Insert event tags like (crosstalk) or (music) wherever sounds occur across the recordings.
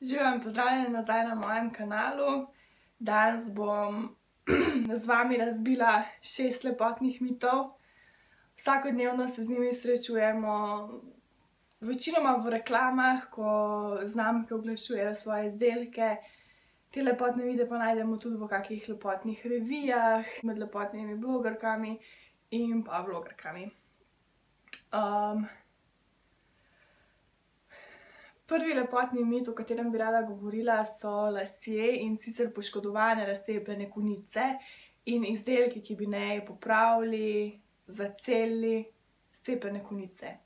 Živijo in pozdravljeni nazaj na mojem kanalu. Danes bom (clears throat) z vami razbila šest lepotnih mitov. Vsakodnevno se z njimi srečujemo, večinoma v reklamah, ko znamke oglašujejo svoje izdelke. Te lepotne mite pa najdemo tudi v kakih lepotnih revijah, med lepotnimi blogerkami in pa vlogerkami. Prvi lepotni mit, o katerem bi rada govorila, so lasje, in sicer poškodovane, razcepljene konice in izdelki, ki bi naj popravili, zacelili scepljene konice.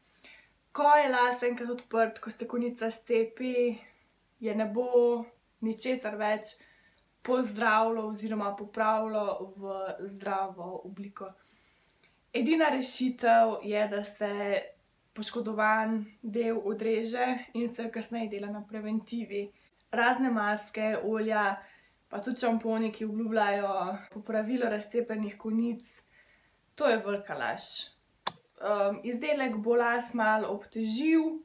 Ko je las enkrat odprt, ko se konica scepi, je ne bo ničesar več pozdravilo oziroma popravilo v zdravo obliko. Edina rešitev je, da se poškodovan del odreže in se kasneje dela na preventivi. Razne maske, olja, pa tudi šamponi, ki obljubljajo popravilo razcepljenih konic, to je velika laž. izdelek bo las malo obtežil,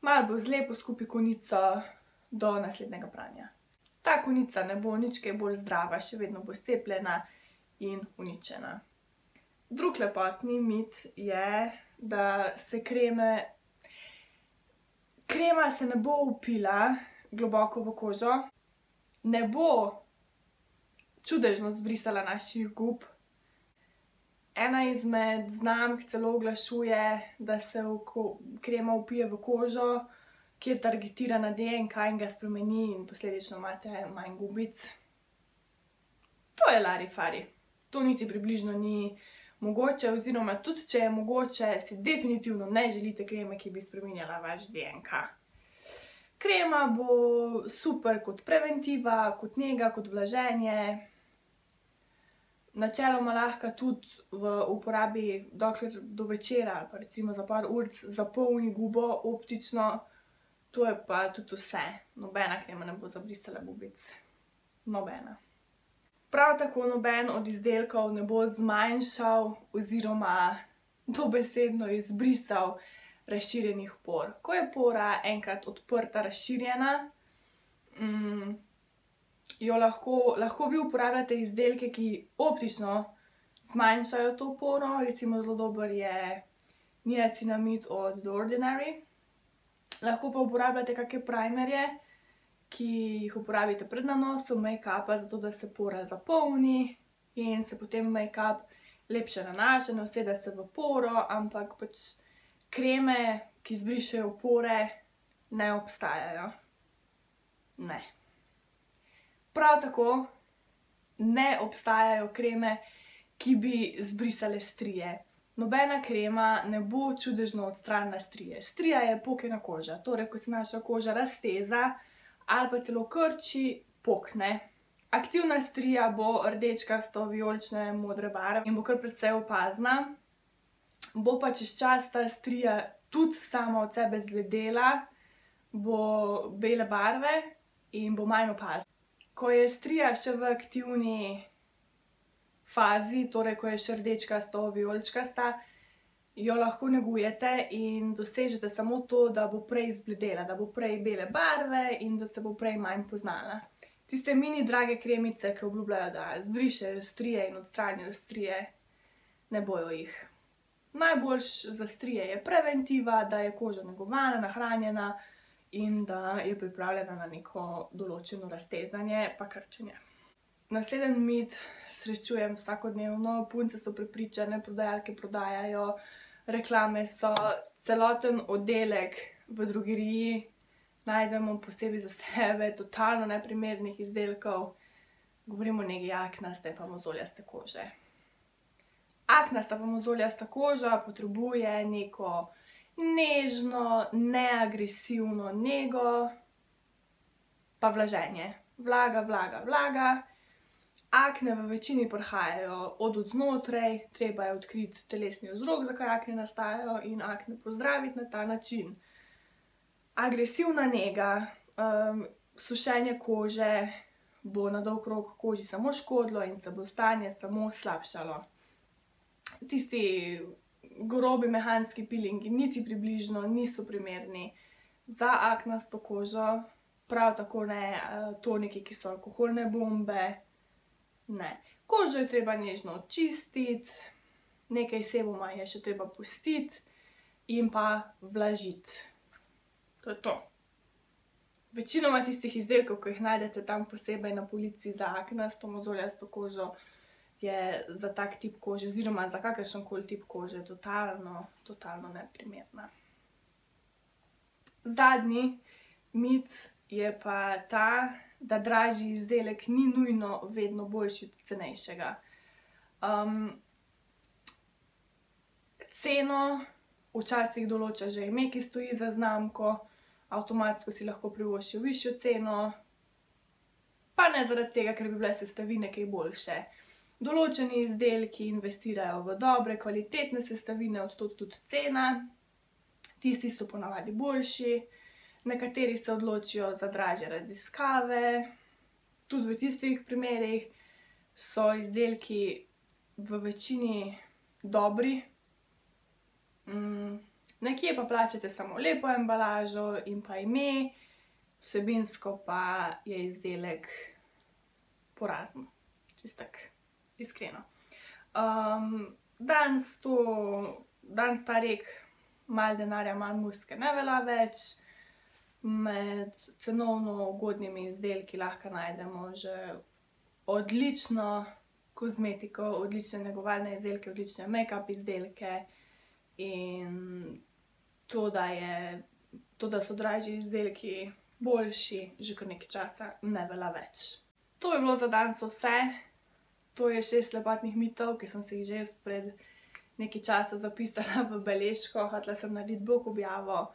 malo bo zlepil skupaj konico do naslednjega pranja. Ta konica ne bo nič kaj bolj zdrava, še vedno bo scepljena in uničena. Drug lepotni mit je, da se kreme, krema se ne bo vpila globoko v kožo, ne bo čudežno zbrisala naših gub. Ena izmed znamk celo oglašuje, da se krema vpije v kožo, kjer targetira na DNK in ga spremeni in posledično imate manj gubic. To je larifari. To niti približno ni mogoče oziroma tudi če je mogoče, si definitivno ne želite kreme, ki bi spreminjala vaš DNK. Krema bo super kot preventiva, kot nega, kot vlaženje. Načeloma lahko tudi v uporabi dokler do večera ali pa recimo za par uric zapolni gubo optično, to je pa tudi vse. Nobena krema ne bo zabrisala gubic. Nobena. Prav tako noben od izdelkov ne bo zmanjšal oziroma dobesedno izbrisal razširjenih por. Ko je pora enkrat odprta, razširjena, jo lahko, lahko vi uporabljate izdelke, ki optično zmanjšajo to poro, recimo zelo dober je niacinamid od The Ordinary. Lahko pa uporabljate kake primerje, ki jih uporabite pred nanosom mejkapa, zato da se pora zapolni in se potem mejkap lepše nanaša, ne usede se v poro, ampak pač kreme, ki izbrišejo pore, ne obstajajo. Ne. Prav tako ne obstajajo kreme, ki bi zbrisale strije. Nobena krema ne bo čudežno odstranila strije. Strija je pokana koža, torej ko se naša koža razteza ali pa celo krči, pokne. Aktivna strija bo rdečkasto vijolične modre barve in bo kar precej opazna. Bo pa čez čas ta strija tudi sama od sebe zbledela, bo bele barve in bo manj opazna. Ko je strija še v aktivni fazi, torej ko je še rdečkasto vijoličkasta, jo lahko negujete in dosežete samo to, da bo prej zbledela, da bo prej bele barve in da se bo prej manj poznala. Tiste mini drage kremice, ke obljubljajo, da zbrišejo strije in odstranijo strije, ne bojo jih. Najboljše za strije je preventiva, da je koža negovana, nahranjena in da je pripravljena na neko določeno raztezanje pa krčenje. Naslednji mit srečujem vsakodnevno, punce so prepričane, prodajalke prodajajo, reklame so, celoten oddelek v drogeriji najdemo posebej za sebe, totalno neprimernih izdelkov. Govorim o negi aknaste pa mozoljaste kože. Aknasta pa mozoljasta koža potrebuje neko nežno, neagresivno nego pa vlaženje. Vlaga, vlaga, vlaga. Akne v večini prihajajo od odznotraj, treba je odkriti telesni vzrok, zakaj akne nastajajo, in akne pozdraviti na ta način. Agresivna nega, sušenje kože bo na dolgi rok koži samo škodilo in se bo stanje samo slabšalo. Tisti grobi mehanski pilingi niti približno niso primerni za aknasto kožo. prav tako ne uh, toniki, ki so alkoholne bombe. Ne. Kožo je treba nežno očistiti, nekaj sebuma je še treba pustiti in pa vlažiti. To je to. Večinoma tistih izdelkov, ki jih najdete tam posebej na polici za akne, s to mozoljasto kožo, je za tak tip kože, oziroma za kakršen koli tip kože, totalno, totalno neprimerna. Zadnji mit je pa ta, da dražji izdelek ni nujno vedno boljši od cenejšega. Um, ceno včasih določa že ime, ki stoji za znamko, avtomatsko si lahko privoščijo višjo ceno, pa ne zaradi tega, ker bi bile sestavine kaj boljše. Določeni izdelki investirajo v dobre, kvalitetne sestavine, odtot tudi cena, tisti so ponavadi boljši, nekateri se odločijo za dražje raziskave, tudi v tistih primerih so izdelki v večini dobri. Mm, nekje pa plačate samo lepo embalažo in pa ime, vsebinsko pa je izdelek porazen, čistek, iskreno. Um, danes to, danes ta rek, mal denarja, mal muske ne vela več, med cenovno ugodnimi izdelki lahko najdemo že odlično kozmetiko, odlične negovalne izdelke, odlične make-up izdelke in to, da, je, to, da so dražji izdelki boljši, že kar nekaj časa ne vela več. To je bilo za danes vse. To je šest lepotnih mitov, ki sem se jih že pred nekaj časa zapisala v beležko, hotela sem narediti blog objavo,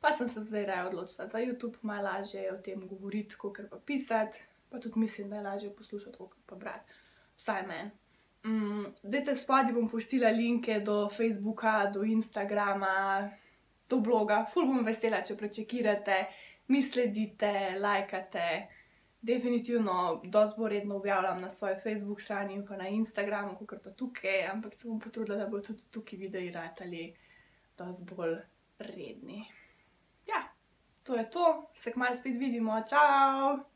pa sem se zdaj raje odločila za YouTube, malo lažje je o tem govoriti, kot pa pisati, pa tudi mislim, da je lažje poslušati, kot pa brati. Vsaj meni. Mm, Dajte spodaj bom pustila linke do Facebooka, do Instagrama, do bloga. Ful bom vesela, če prečekirate, mi sledite, lajkate. Definitivno, dosti bo redno objavljam na svoji Facebook strani in pa na Instagramu, kot pa tukaj, ampak se bom potrudila, da bo tudi tukaj videi ratali dosti bolj redni. To je to, se kmalo spet vidimo, čau!